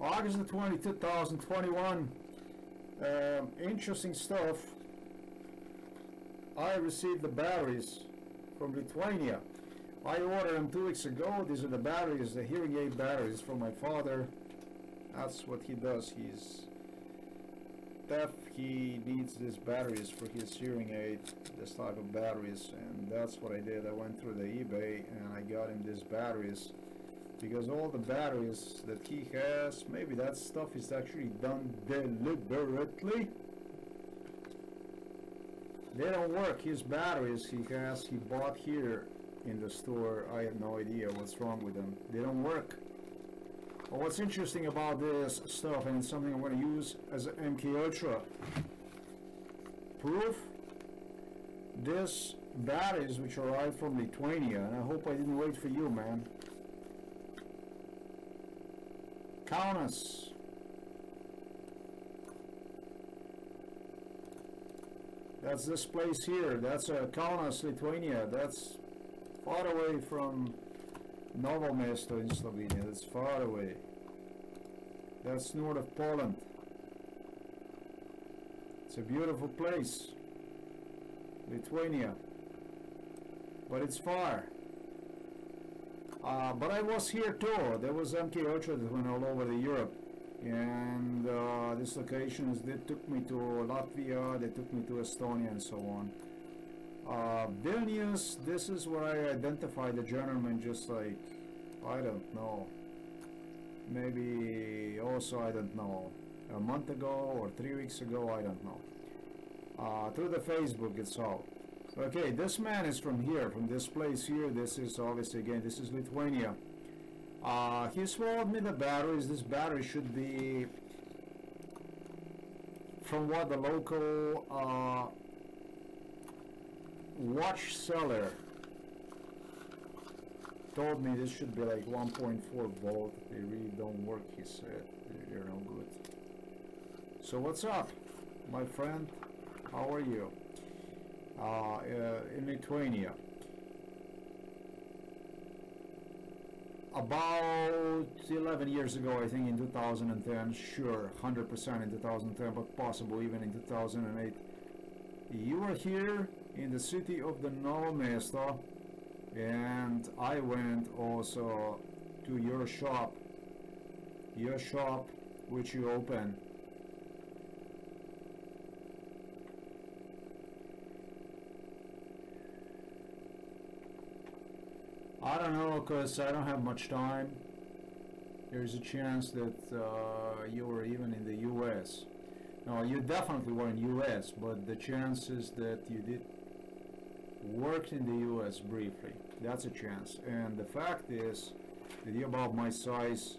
August the 20, 2021. Um, interesting stuff. I received the batteries from Lithuania. I ordered them two weeks ago. These are the batteries, the hearing aid batteries from my father. That's what he does. He's deaf. He needs these batteries for his hearing aid, this type of batteries. And that's what I did. I went through the eBay and I got him these batteries because all the batteries that he has, maybe that stuff is actually done deliberately. They don't work. His batteries he has, he bought here in the store. I have no idea what's wrong with them. They don't work. Well, what's interesting about this stuff, and it's something I'm going to use as an MK Ultra proof, this batteries which arrived from Lithuania, and I hope I didn't wait for you, man. Kaunas. That's this place here. That's uh, Kaunas, Lithuania. That's far away from Novo Mesto in Slovenia. That's far away. That's north of Poland. It's a beautiful place. Lithuania. But it's far. Uh, but I was here too. There was MK Ultra that went all over the Europe. And uh, this locations, they took me to Latvia, they took me to Estonia and so on. Uh, Vilnius, this is where I identified the gentleman just like, I don't know, maybe also I don't know, a month ago or three weeks ago, I don't know. Uh, through the Facebook itself. Okay, this man is from here, from this place here. This is obviously, again, this is Lithuania. Uh, he sold me the batteries. This battery should be from what the local uh, watch seller told me this should be like 1.4 volt. They really don't work, he said. They're no good. So what's up, my friend? How are you? Uh, uh, in Lithuania. About 11 years ago, I think in 2010, sure, 100% in 2010, but possible even in 2008, you were here in the city of the Novo Mesto, and I went also to your shop, your shop which you open I don't know because I don't have much time. There's a chance that uh, you were even in the U.S. No, you definitely were in U.S., but the chances that you did work in the U.S. briefly, that's a chance. And the fact is that you're about my size.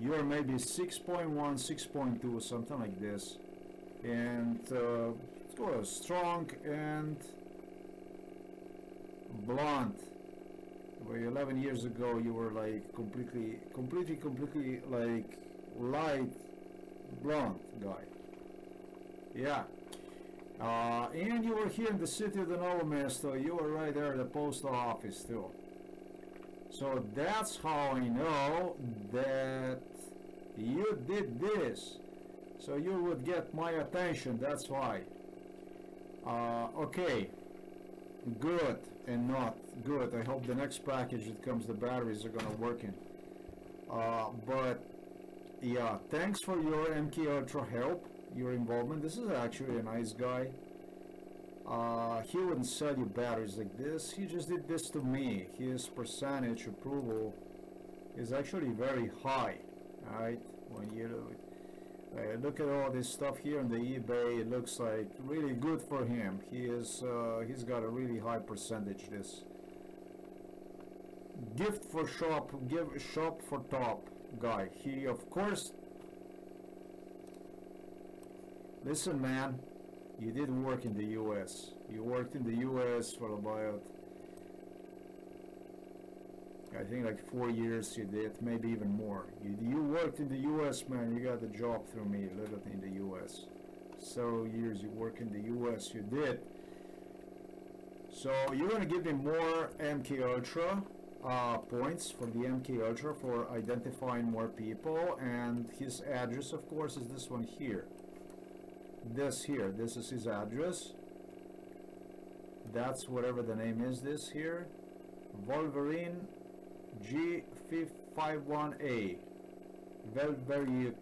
You're maybe 6.1, 6.2, something like this. And uh, strong and blonde where 11 years ago you were like completely completely completely like light blonde guy. Yeah. Uh, and you were here in the city of the Novo Mesto you were right there at the postal office too. So that's how I know that you did this so you would get my attention that's why. Uh, okay. Good and not good. I hope the next package that comes, the batteries are gonna work in. Uh, but yeah, thanks for your MK Ultra help, your involvement. This is actually a nice guy. Uh, he wouldn't sell you batteries like this. He just did this to me. His percentage approval is actually very high. Right? When you uh, look at all this stuff here on the eBay, it looks like really good for him. He is, uh, he's got a really high percentage. This gift for shop, give shop for top guy. He of course. Listen, man, you did work in the U.S. You worked in the U.S. for about I think like four years you did, maybe even more. You, you worked in the U.S., man. You got the job through me, lived in the U.S. Several years you work in the U.S. You did. So you're gonna give me more MK Ultra. uh, points for the MK Ultra for identifying more people and his address of course is this one here this here this is his address that's whatever the name is this here Wolverine G51A Velveryuk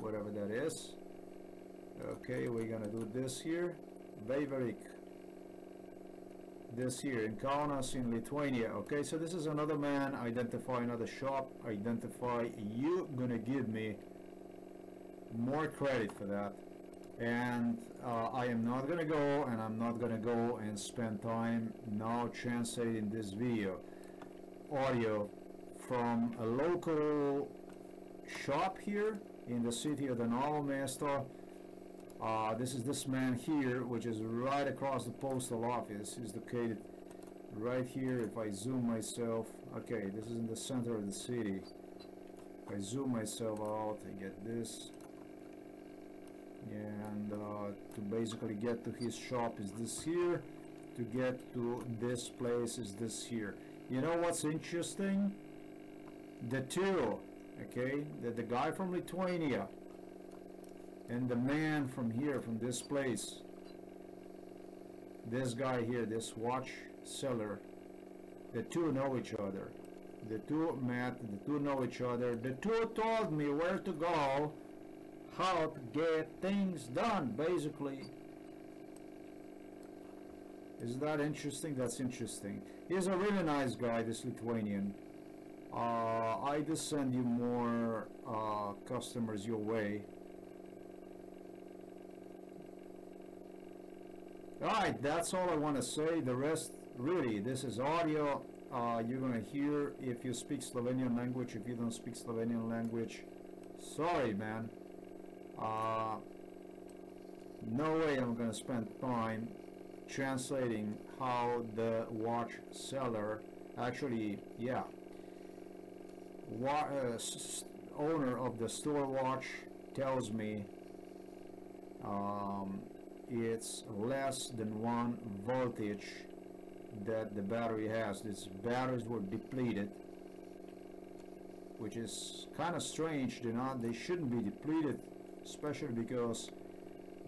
whatever that is. Okay we're gonna do this here. Velveryuk. This here in Kaunas in Lithuania. Okay so this is another man identify another shop identify you gonna give me more credit for that. And uh, I am not gonna go and I'm not gonna go and spend time now translating this video audio from a local shop here in the city of the Novo Mesto. Uh, this is this man here which is right across the postal office he's located right here. If I zoom myself okay this is in the center of the city. If I zoom myself out I get this. And uh, to basically get to his shop is this here. To get to this place is this here you know what's interesting? The two okay? The, the guy from Lithuania and the man from here from this place. This guy here this watch seller. The two know each other. The two met the two know each other. The two told me where to go how to get things done basically is that interesting that's interesting he's a really nice guy this Lithuanian uh, I just send you more uh, customers your way Alright, that's all I want to say. The rest, really, this is audio. Uh, you're going to hear if you speak Slovenian language. If you don't speak Slovenian language, sorry, man. Uh, no way I'm going to spend time translating how the watch seller actually, yeah, wa uh, owner of the store watch tells me um, it's less than one voltage that the battery has. These batteries were depleted, which is kind of strange. They're not, they shouldn't be depleted, especially because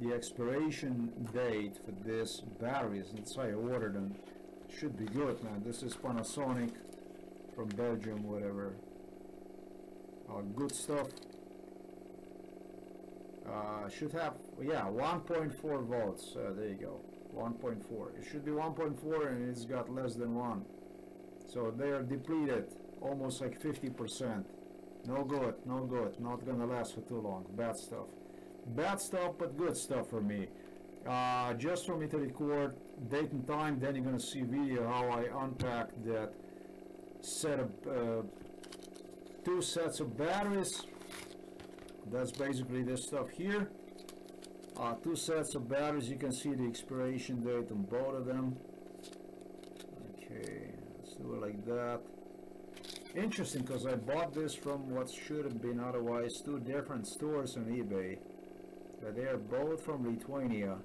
the expiration date for this batteries, let's say I ordered them, should be good, man. This is Panasonic from Belgium, whatever. Uh, good stuff. Uh, should have, yeah, 1.4 volts. Uh, there you go. 1.4. It should be 1.4 and it's got less than 1. So they are depleted, almost like 50%. No good, no good. Not gonna last for too long. Bad stuff. Bad stuff, but good stuff for me. Uh, just for me to record date and time, then you're gonna see video how I unpack that set of uh, two sets of batteries. That's basically this stuff here. Uh, two sets of batteries you can see the expiration date on both of them. Okay let's do it like that. Interesting because I bought this from what should have been otherwise two different stores on eBay but they are both from Lithuania.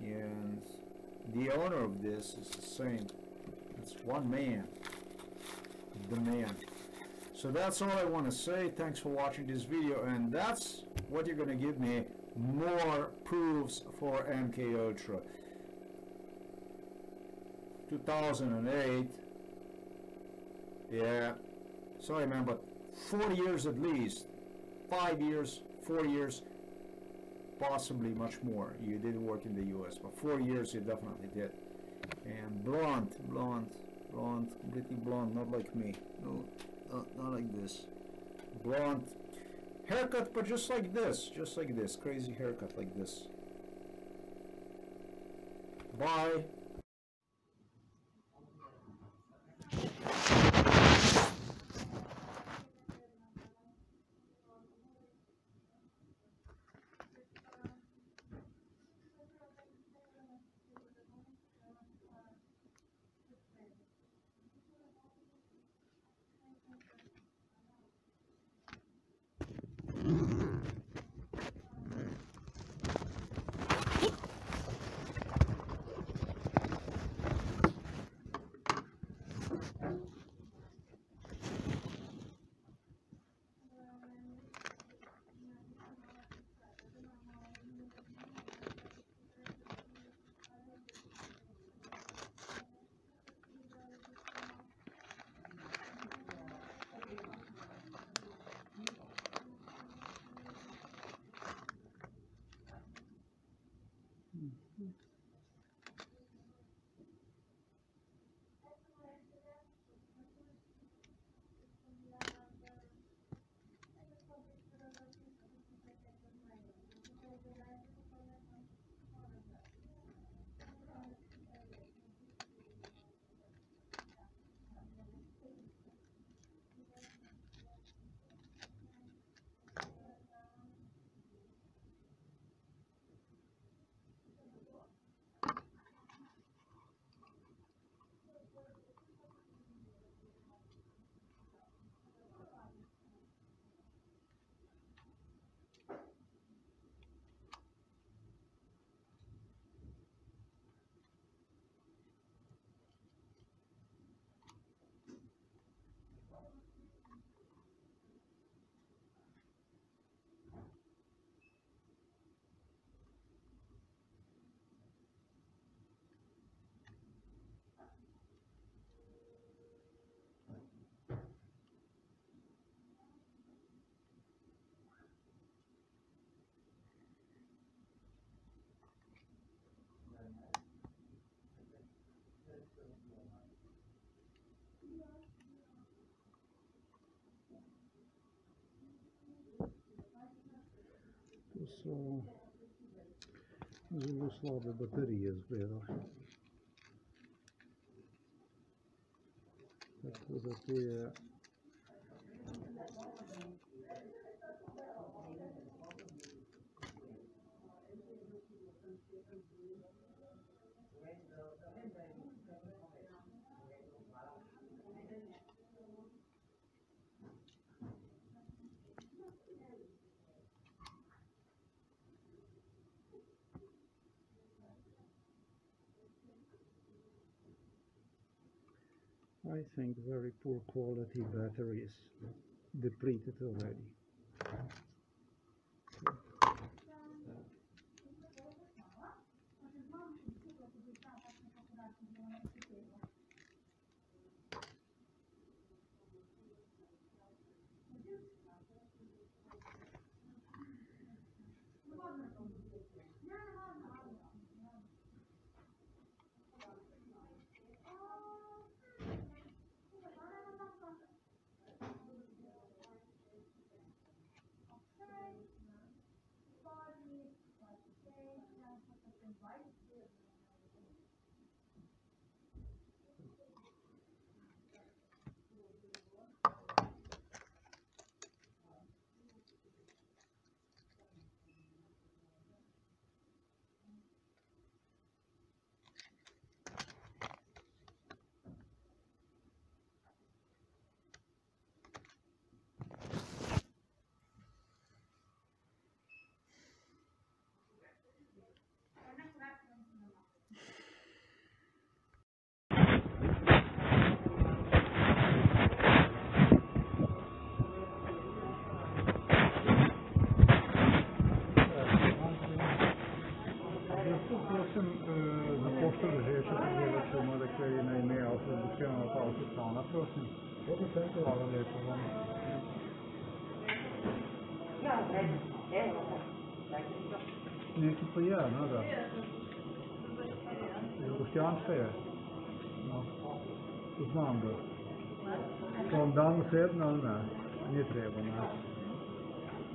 And the owner of this is the same. It's one man. The man. So that's all I want to say. Thanks for watching this video. And that's what you're going to give me more proofs for MK Ultra. 2008 yeah. Sorry man but four years at least. Five years four years possibly much more you did work in the US but four years you definitely did and blonde blonde blonde completely blonde not like me no not, not like this. Blonde haircut, but just like this, just like this, crazy haircut like this. Bye. são os ilusões baterias, vejam. A coisa que é I think very poor quality batteries depleted already. var väl det på någon... Ni gick på hjärna där. Jo, Skanse. Ja. Ismander. Från dammskednaderna, nittrevorna.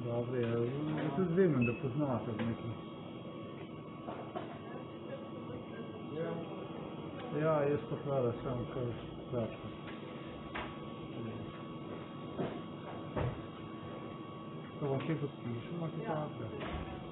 Där blev eh, det vinnande på snart mycket. Ja, just på förra samtalsplatsen. 分けるっていう、そんな気が。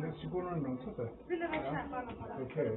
네, 수고는 넘쳤어요. 오케이.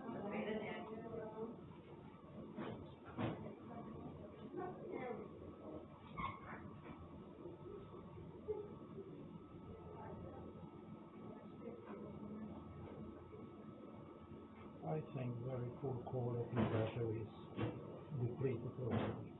I think very poor quality batteries depleted already.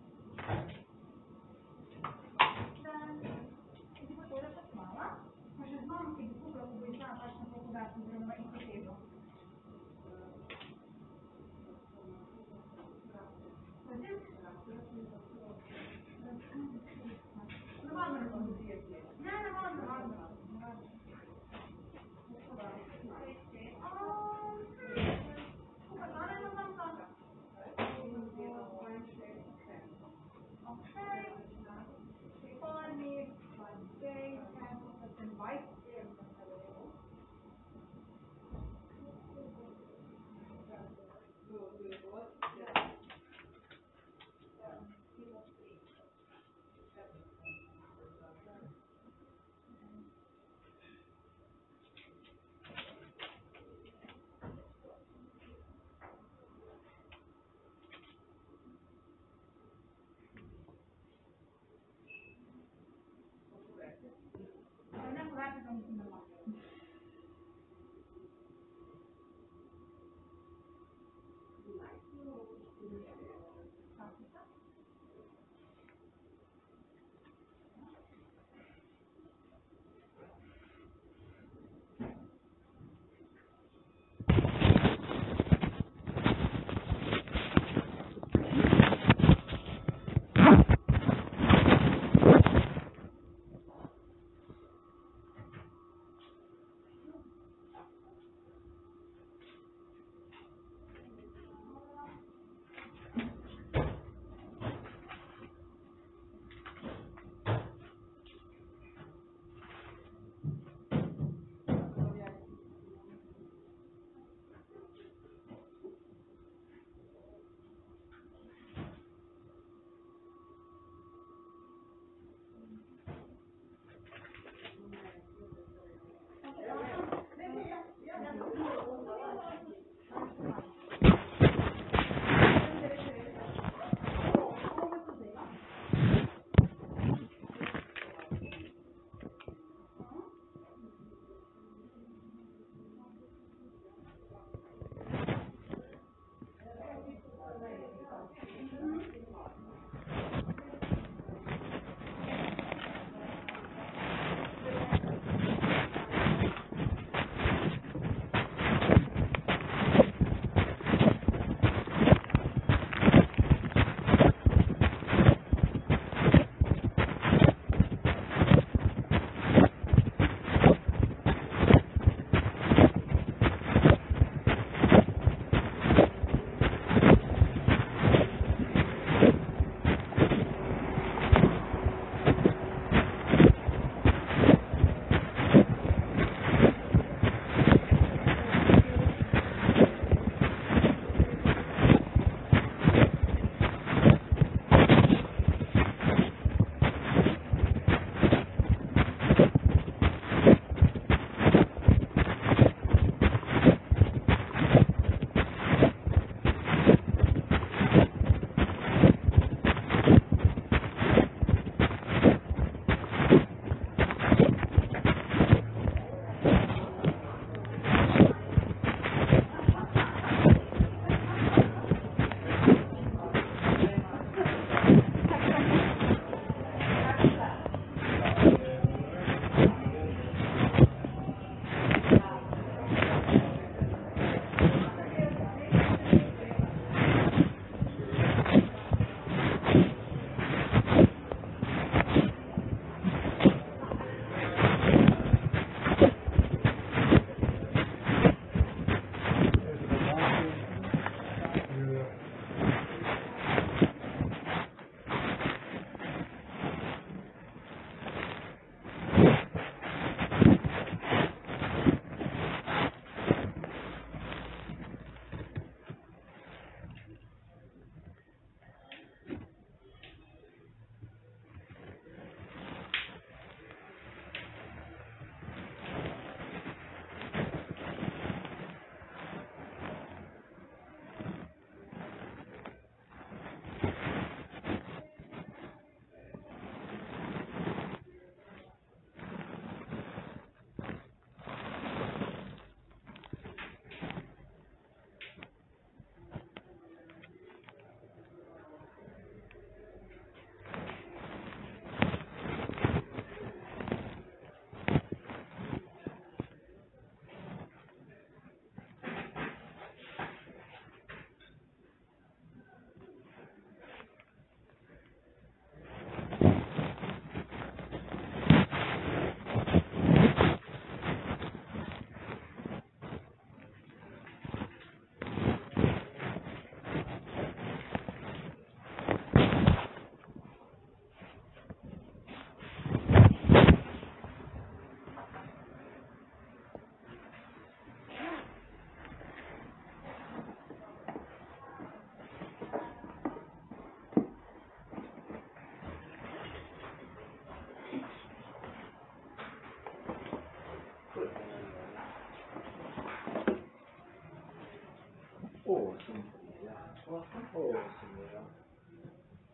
Осіння.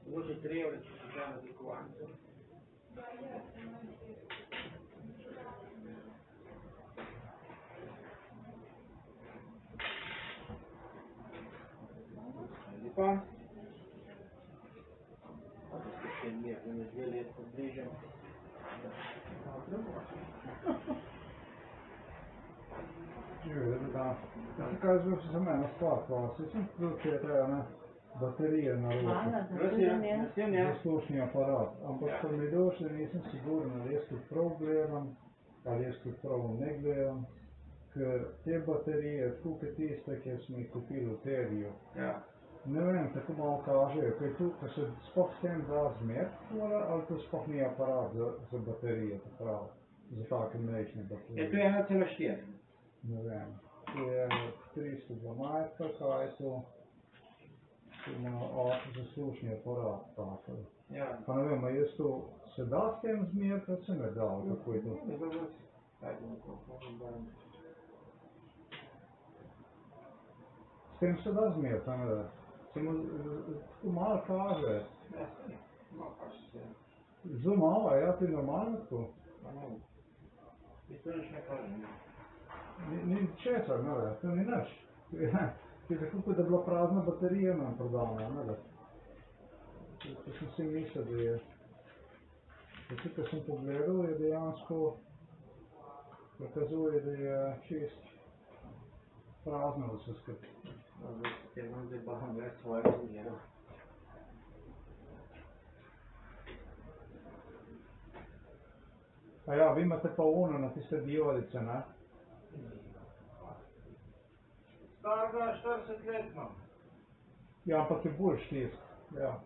Дуже древлячі соціальне лікування. Липа. Нет, мы не сделали это ближе. Seveda. Zakaj je še samo ena stvar, pa se čim ključe je treba ne baterije na roki. Poslušni aparat, ampak ja. sem videl, še nisem siguren, ali jaz tu prav gledam, ali jaz tu prav ne gledam, ker te baterije, tukaj tiste, ki smo jih kupili v Teriju, ja. ne vem, tako malo kažejo, kaj tu, ko se sploh s tem da zmeriti, ali to sploh ni aparat za, za baterije, to prav, za take mlečne baterije. Je to 1,4. Ne vem. Tu je 312, kaj je to? Tu ima o, zaslušni aparat, tako. Ja. Pa ne vem, a jaz to se da s tem zmeriti, ali se ne da, kako je to? Ajde, mikrofon, barem. S tem se da zmeriti, a ne da? Samo eh, tako malo kaže, Ja, malo pa se. zelo malo, ja, ti normalno tako? Pa ne. I to nič ne kažem. Ni, ni česar, ne da, to ni nič. Ti je tako, da je bila prazna baterija nam prodana, ne da? To sem si mislil, da je. Zato, ko sem pogledal, je dejansko dokazuje, da je čist prazno vse skupaj. No, zdaj te vam zdaj baham več svojega zmera. A ja, vi imate pa ono na tiste diodice, ne? Starega 40 let imam. Ja, ampak je bolj štisk. Ja.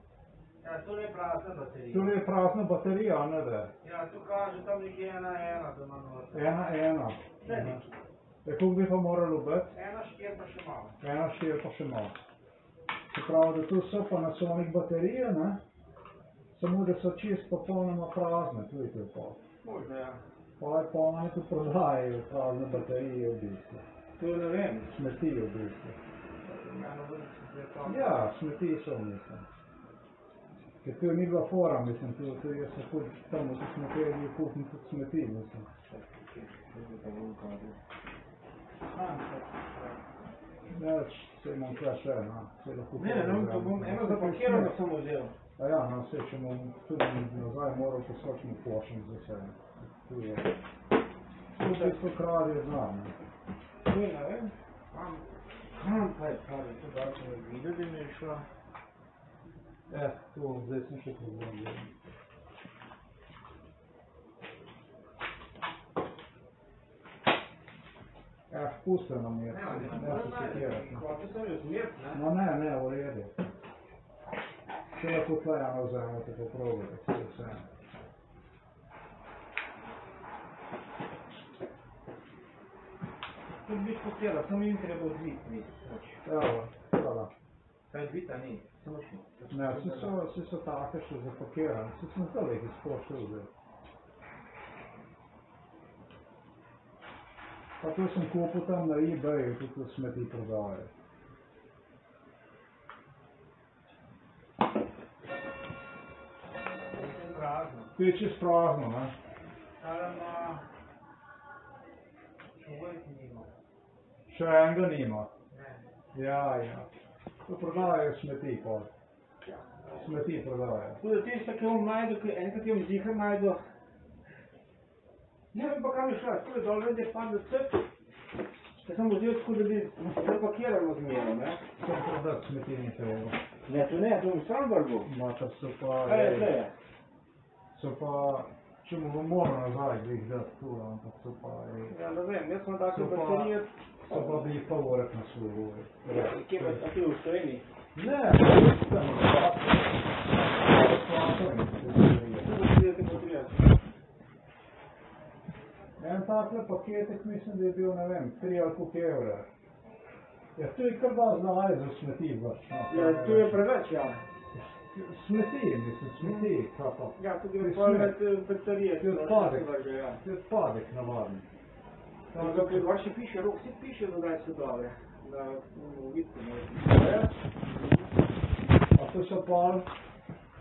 Ja, to je prazna baterija. Tu je prazna baterija, ne da? Ja, tu kaže tam nekje ena ena, da imam noter. Ena, ena. Ne, nič. Ja, koliko bi pa moralo biti? Ena štir pa še malo. Ena, štiri pa še malo. Se pravi, da tu so Panasonic baterije, ne? Samo da so čist popolnoma prazne, tu je to pa. Možno, ja. Pa je pa oni tu prodajajo prazne baterije v bistvu. Tu ne vem. Smeti v bistvu. Se. Ja, smeti so, mislim. Ker tu ni bila fora, mislim, tu, tu jaz sem tudi tam, tu smo tegli v kuhinji tudi smeti, mislim. Ja, se imam kaj še, no, se lahko... Ne, ne, no, to bom eno zapakirano sem vzel. A ja, no, vse, če bom tudi nazaj moral poskočiti pošen za vse. Ні. Ну, так сукраві знаю. Ні, але там Krankheit habe, zum Beispiel eine Gliederdementia. Ach so, das ist nicht so geworden. Ach, pusto nam je. Ne, Ma ne, ne, u redu. Sve je pokvarano za to poprobati, sve sam. Sunt mici cu pielă, sunt mințile băzit mici. Evo, da. Taj bitan nije, samo što. Ne, svi su, svi su takve što zapakirani, svi smo veliki splošli uzeli. Pa to sam kupil tam na eBayu, tudi smeti prodajajo. To je čist prazno, ne? Naravno. Še enega nima. Ja, ja. To prodajajo smeti, pa. Smeti prodajajo. Tako da tisto, ki bom najdu, ki enkrat jim zihar najdu. Ne vem pa kam je šla, tako je dol rede padlo cep. Ker sem vzel tako, da bi zapakirano zmerno, ne. Sem prodati smeti ni treba. Ne, to ne, to je v Sandbergu. Mata so pa... Kaj je tle? So pa... Če mu bom moral nazaj, bi jih dati tu, ampak so pa... ej, Ja, ne vem, jaz sem pa- baterije. So pa bi jih pa urek na službo. Kje pa, ti v Sloveniji? Ne, tam Tu baterije, te baterije. En takle paketek mislim, da je bil, ne vem, tri ali koliko evra. Ja, to je kar da znaj za smeti, baš. no, Ja, tu je preveč, ja smeti, mislim, smeti, kaj ja, pa. Eh, ja, tudi odpadek, pizzerije. Ti odpadek, ti odpadek navadni. Tam no, ga pri vaši piše, rok si piše, da daj se dobre. Na vidku, ne. A to so pa,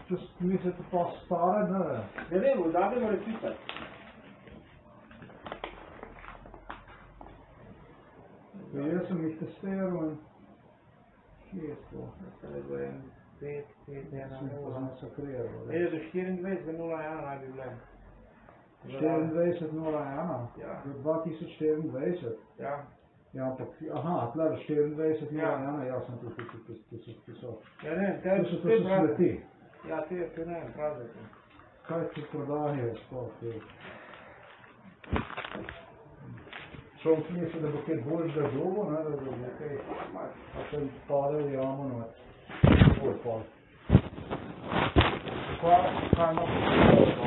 to mislite pa stare, ne? Ne vem, odademo repitati. Jaz sem jih testiral in kje je to? Zdaj, zdaj, zdaj. 5, 5, 1, 0. Je do 24, 01 naj bi bile. 24, 01, ja. do 2024. Ja. Ja, ampak, aha, tle do 24, 01, ja, sem tu, tu, tu, tu, tu, tu, tu so. Ja, ne, te, tu so, tu so smeti. Ja, te, te ne, praznete. Kaj ti prodajajo, sploh, te? Človek misli, da bo kaj bolj zadovo, ne, da bo kaj, a sem padel jamo noč. Pol. Kaj, kaj ima